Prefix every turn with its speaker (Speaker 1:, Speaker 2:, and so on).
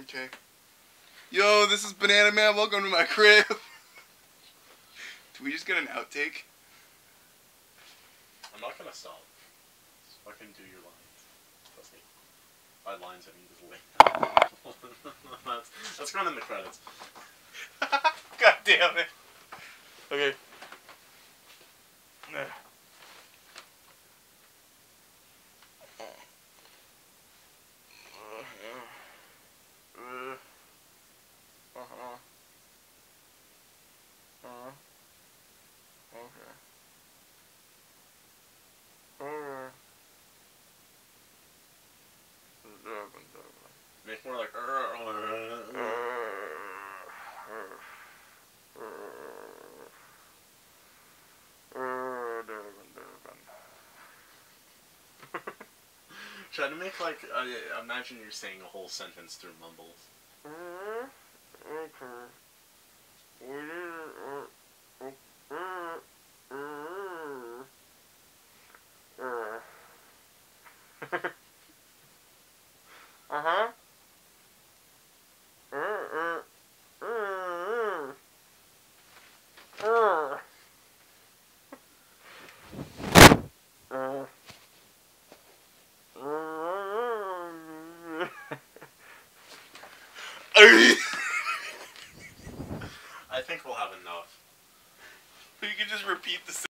Speaker 1: Okay. Yo, this is Banana Man. Welcome to my crib. Do we just get an outtake?
Speaker 2: I'm not gonna stop. Just fucking do your lines. Trust me. By lines, I mean just lay. that's, that's in the credits.
Speaker 1: God damn it. Okay. Uh-huh. Uh-huh. Okay. Okay. Dublin, Dublin.
Speaker 2: Make more like. Try to make like. Uh, imagine you're saying a whole sentence through mumbles.
Speaker 1: Uh-huh.
Speaker 2: I think we'll have enough.
Speaker 1: You can just repeat the